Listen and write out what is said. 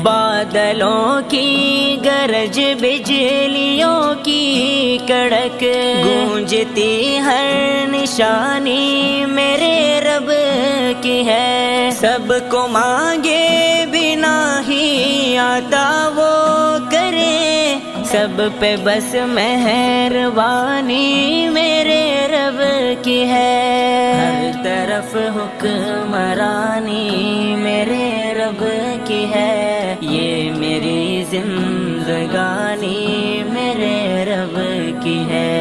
बादलों की गरज, बिजलियों की कड़क गूंजती हर निशानी मेरे रब की है। सबको मांगे बिना ही आता वो करे। सब पे बस मेहरबानी मेरे रब की है। हर तरफ़ हुक्मरानी मेरे रब की है। जिंदगानी मेरे रब की है।